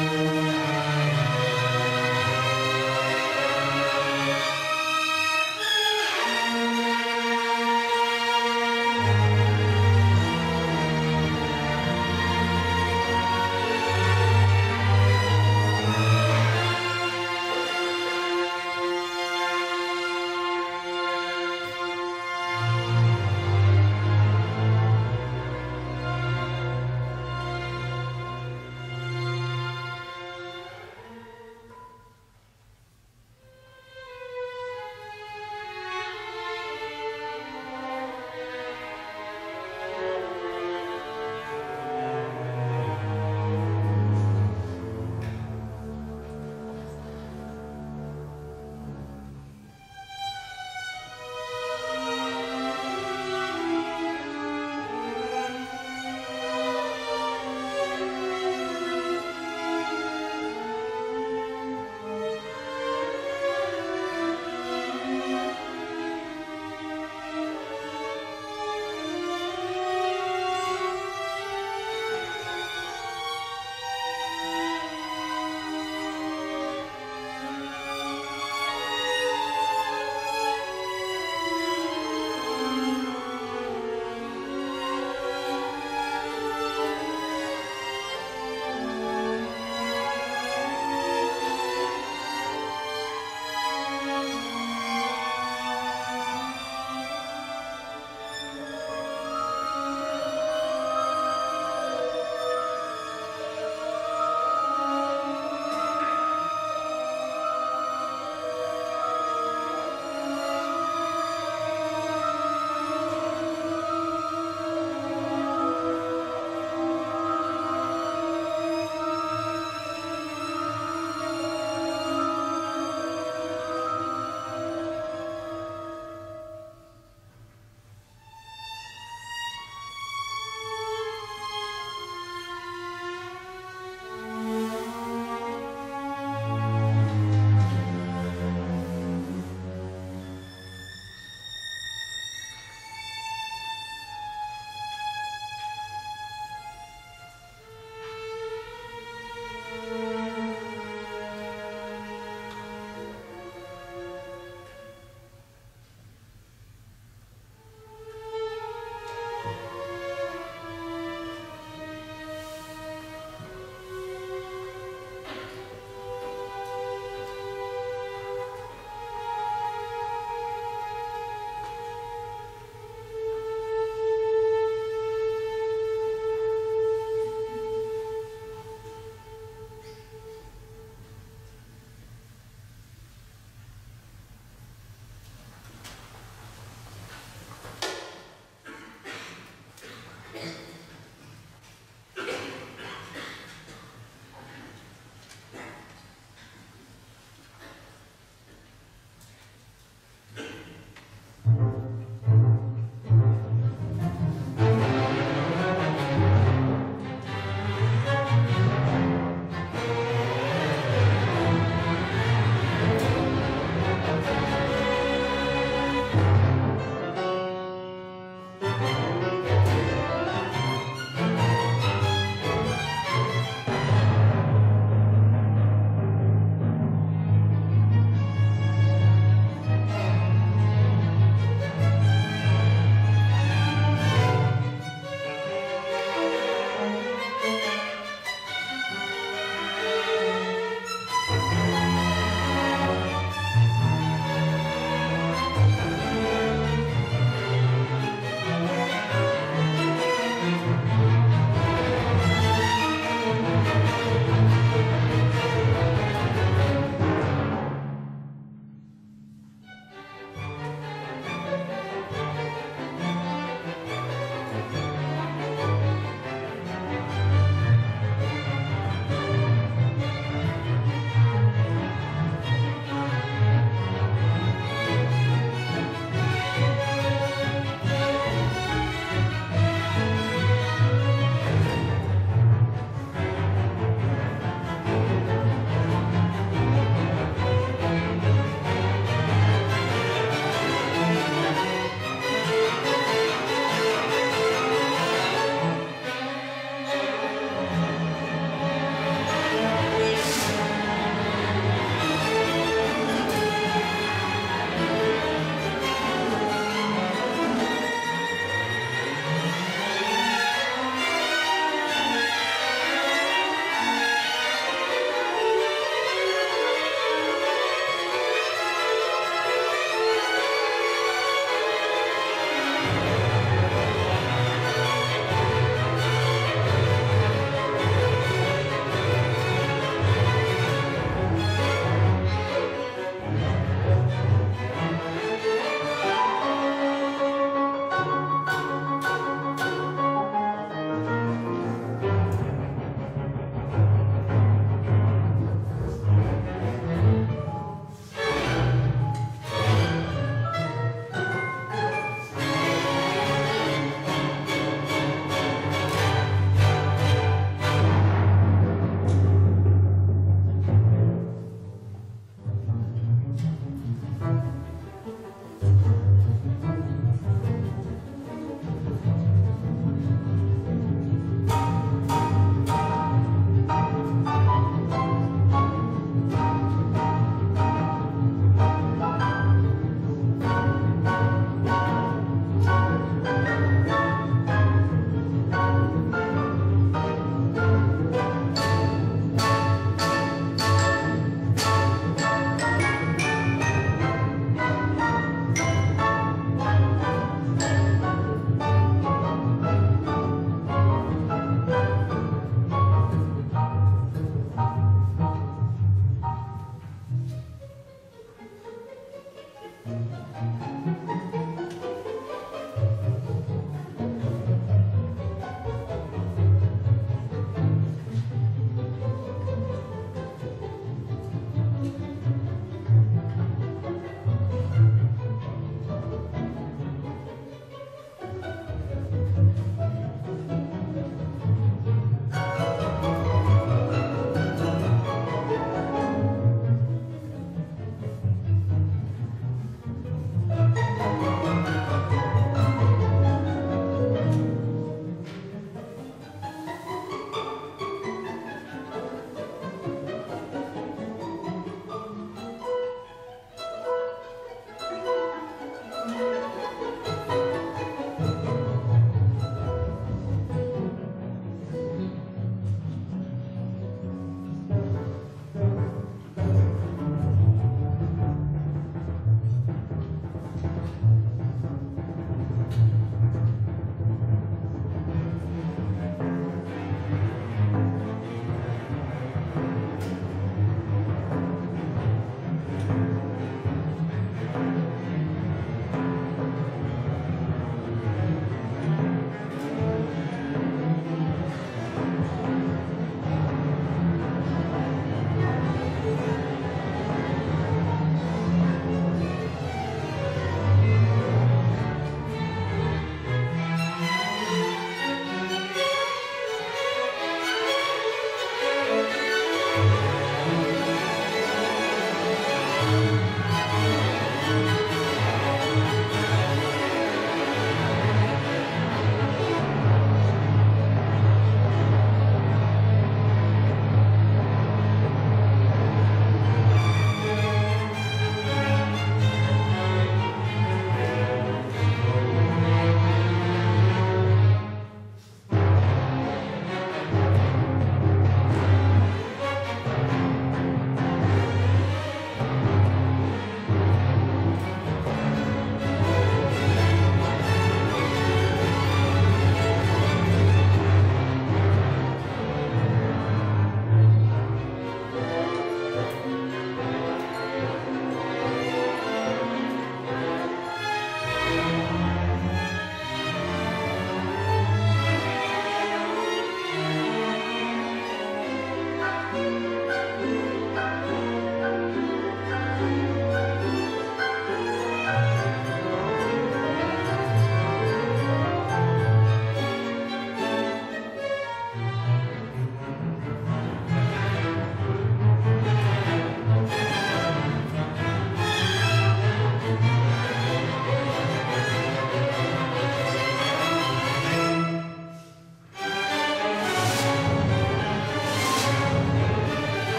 Música